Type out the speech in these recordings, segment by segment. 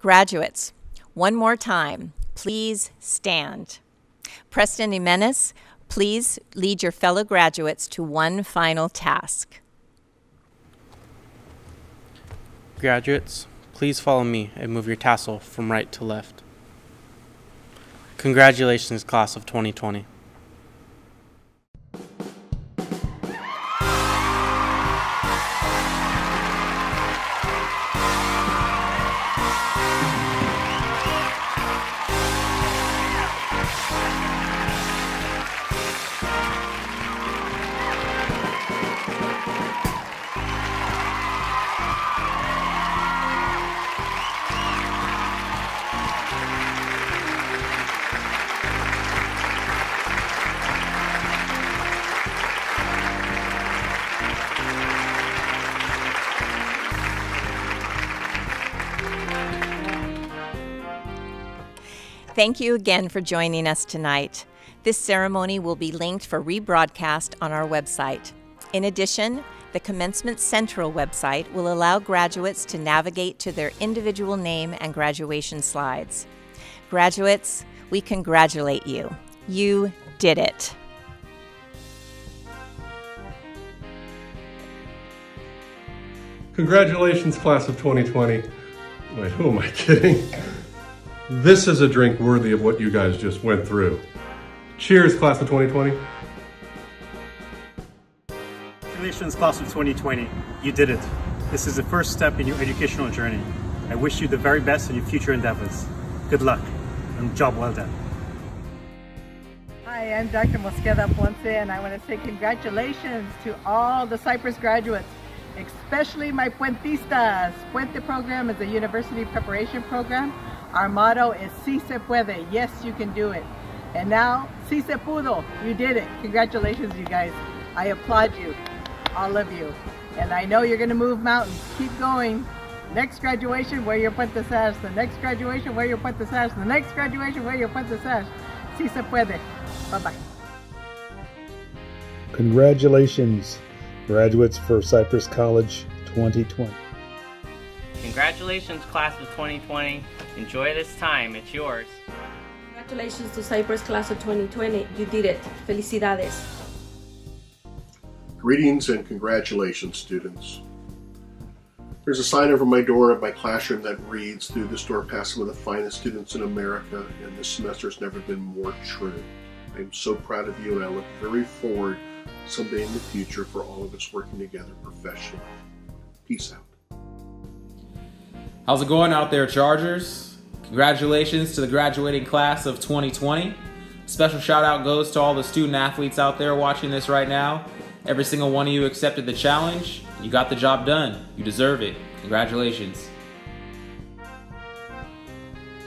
Graduates, one more time, please stand. Preston Jimenez, please lead your fellow graduates to one final task. Graduates, please follow me and move your tassel from right to left. Congratulations, class of 2020. Thank you again for joining us tonight. This ceremony will be linked for rebroadcast on our website. In addition, the Commencement Central website will allow graduates to navigate to their individual name and graduation slides. Graduates, we congratulate you. You did it. Congratulations, class of 2020. Wait, who am I kidding? This is a drink worthy of what you guys just went through. Cheers, class of 2020. Congratulations, class of 2020. You did it. This is the first step in your educational journey. I wish you the very best in your future endeavors. Good luck and job well done. Hi, I'm Dr. Mosqueda Ponce and I want to say congratulations to all the Cypress graduates, especially my Puentistas. Puente program is a university preparation program. Our motto is Si se puede, yes you can do it. And now, Si se pudo, you did it. Congratulations you guys. I applaud you, all of you. And I know you're gonna move mountains. Keep going. Next graduation, where you put puente sash. The next graduation, where you put puente sash. The next graduation, wear your puente sash. Si se puede. Bye-bye. Congratulations, graduates for Cypress College 2020. Congratulations, class of 2020. Enjoy this time, it's yours. Congratulations to Cypress class of 2020. You did it. Felicidades. Greetings and congratulations, students. There's a sign over my door of my classroom that reads, Through this door pass some of the finest students in America, and this semester has never been more true. I'm so proud of you, and I look very forward someday in the future for all of us working together professionally. Peace out. How's it going out there, Chargers? Congratulations to the graduating class of 2020. Special shout out goes to all the student athletes out there watching this right now. Every single one of you accepted the challenge. You got the job done. You deserve it. Congratulations.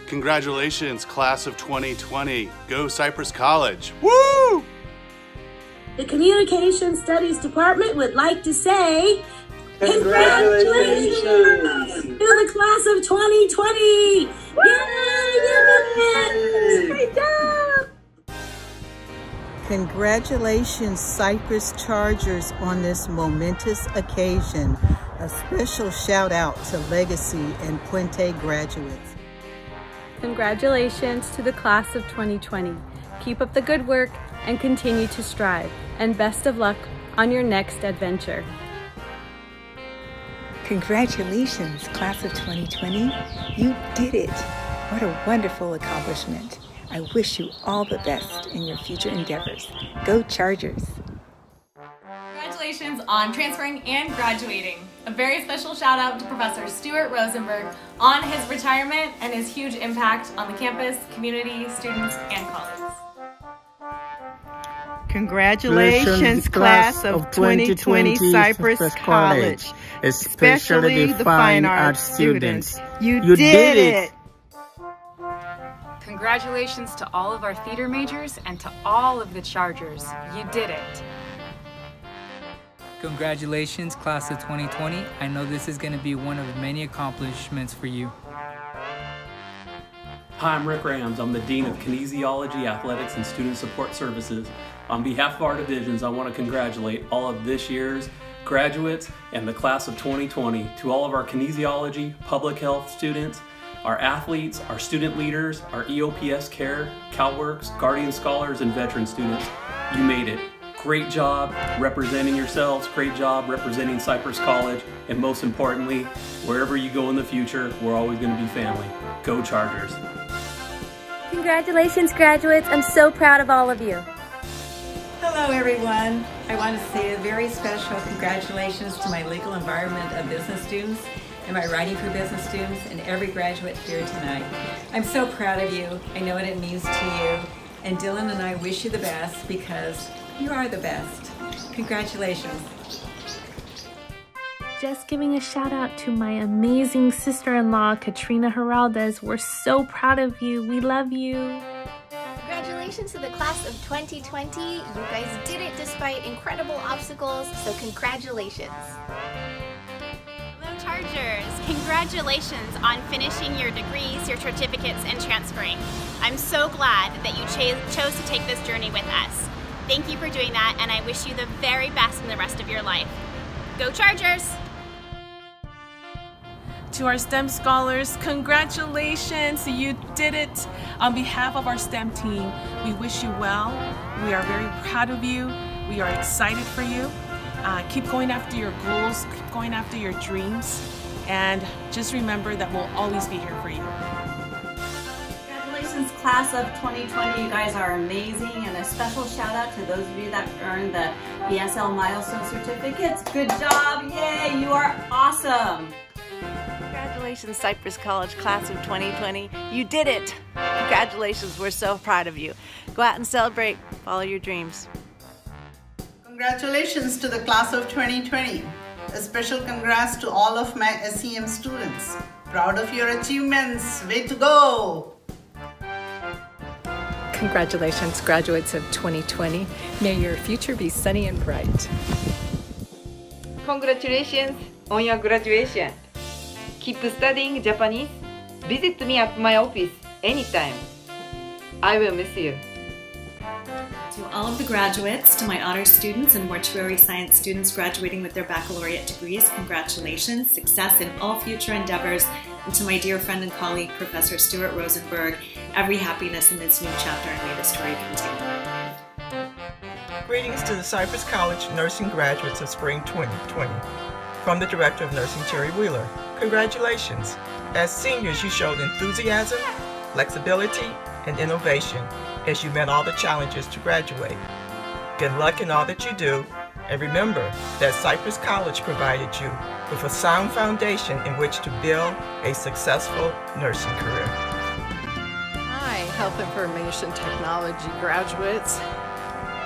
Congratulations, class of 2020. Go Cypress College. Woo! The Communication Studies Department would like to say Congratulations, to 2020! Yay! Yay! Job! Congratulations, Cypress Chargers, on this momentous occasion. A special shout out to Legacy and Puente graduates. Congratulations to the class of 2020. Keep up the good work and continue to strive. And best of luck on your next adventure. Congratulations, class of 2020. You did it. What a wonderful accomplishment. I wish you all the best in your future endeavors. Go Chargers. Congratulations on transferring and graduating. A very special shout out to Professor Stuart Rosenberg on his retirement and his huge impact on the campus, community, students, and colleagues. Congratulations, class of 2020 Cypress College, especially the fine arts students. You, you did, it. Congratulations to all of our theater majors and to all of the Chargers. You did it. Congratulations, class of 2020. I know this is going to be one of many accomplishments for you. Hi, I'm Rick Rams. I'm the Dean of Kinesiology, Athletics, and Student Support Services. On behalf of our divisions, I want to congratulate all of this year's graduates and the class of 2020 to all of our kinesiology, public health students, our athletes, our student leaders, our EOPS care, CalWORKs, Guardian Scholars, and veteran students. You made it. Great job representing yourselves, great job representing Cypress College, and most importantly, wherever you go in the future, we're always going to be family. Go Chargers! Congratulations, graduates. I'm so proud of all of you. Hello, everyone. I want to say a very special congratulations to my legal environment of business students and my writing for business students and every graduate here tonight. I'm so proud of you. I know what it means to you. And Dylan and I wish you the best because you are the best. Congratulations. Just giving a shout out to my amazing sister-in-law, Katrina Heraldez. We're so proud of you. We love you. Congratulations to the class of 2020. You guys did it despite incredible obstacles, so congratulations. Hello Chargers! Congratulations on finishing your degrees, your certificates, and transferring. I'm so glad that you chose to take this journey with us. Thank you for doing that, and I wish you the very best in the rest of your life. Go Chargers! To our STEM scholars, congratulations, you did it. On behalf of our STEM team, we wish you well. We are very proud of you. We are excited for you. Uh, keep going after your goals, keep going after your dreams, and just remember that we'll always be here for you. Congratulations, class of 2020. You guys are amazing, and a special shout out to those of you that earned the ESL milestone certificates. Good job, yay, you are awesome. Congratulations, Cypress College class of 2020. You did it. Congratulations, we're so proud of you. Go out and celebrate, follow your dreams. Congratulations to the class of 2020. A special congrats to all of my SEM students. Proud of your achievements. Way to go! Congratulations, graduates of 2020. May your future be sunny and bright. Congratulations on your graduation. Keep studying Japanese. Visit me at my office anytime. I will miss you. To all of the graduates, to my honors students and mortuary science students graduating with their baccalaureate degrees, congratulations, success in all future endeavors, and to my dear friend and colleague, Professor Stuart Rosenberg, every happiness in this new chapter and may the story continue. Greetings to the Cypress College nursing graduates of spring 2020. From the Director of Nursing, Terry Wheeler. Congratulations! As seniors, you showed enthusiasm, flexibility, and innovation as you met all the challenges to graduate. Good luck in all that you do, and remember that Cypress College provided you with a sound foundation in which to build a successful nursing career. Hi, Health Information Technology graduates.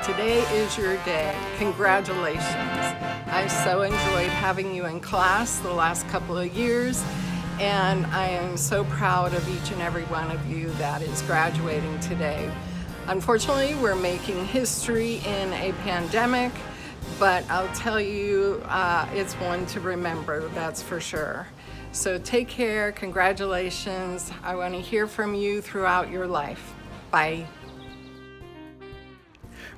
Today is your day. Congratulations. I so enjoyed having you in class the last couple of years, and I am so proud of each and every one of you that is graduating today. Unfortunately, we're making history in a pandemic, but I'll tell you, uh, it's one to remember, that's for sure. So take care, congratulations. I want to hear from you throughout your life. Bye.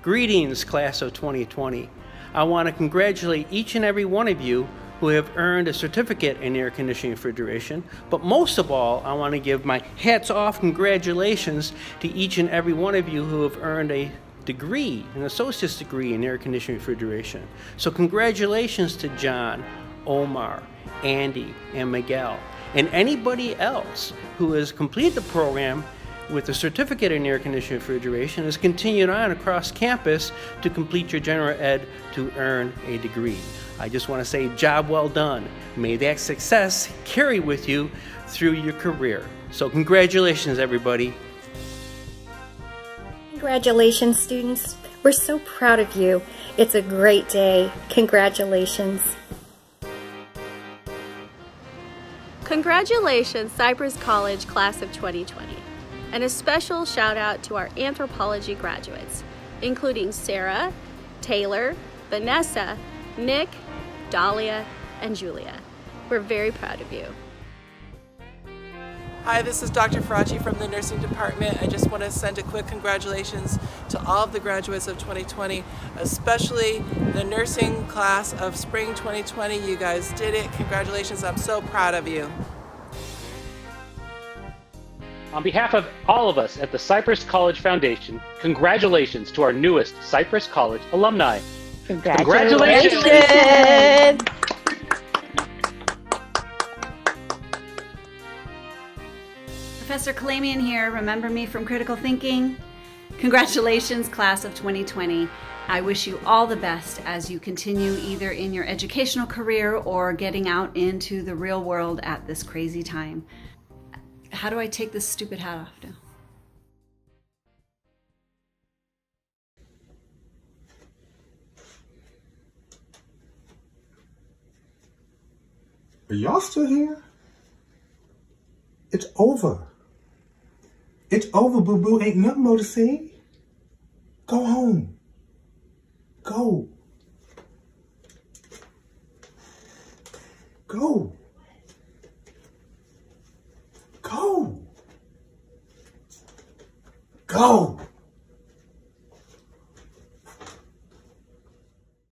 Greetings, class of 2020. I want to congratulate each and every one of you who have earned a certificate in air conditioning refrigeration, but most of all, I want to give my hats off congratulations to each and every one of you who have earned a degree, an associate's degree in air conditioning refrigeration. So congratulations to John, Omar, Andy, and Miguel, and anybody else who has completed the program with a certificate in air conditioning refrigeration is continued on across campus to complete your general ed to earn a degree. I just want to say job well done. May that success carry with you through your career. So congratulations everybody. Congratulations students. We're so proud of you. It's a great day. Congratulations. Congratulations Cypress College Class of 2020 and a special shout out to our anthropology graduates, including Sarah, Taylor, Vanessa, Nick, Dahlia, and Julia. We're very proud of you. Hi, this is Dr. Faraci from the nursing department. I just want to send a quick congratulations to all of the graduates of 2020, especially the nursing class of spring 2020. You guys did it. Congratulations. I'm so proud of you. On behalf of all of us at the Cypress College Foundation, congratulations to our newest Cypress College alumni. Congratulations. Congratulations. Professor Kalamian here. Remember me from Critical Thinking? Congratulations, class of 2020. I wish you all the best as you continue either in your educational career or getting out into the real world at this crazy time. How do I take this stupid hat off now? Are y'all still here? It's over. It's over, boo boo. Ain't nothing more to see. Go home. Go. Go. Go. Go.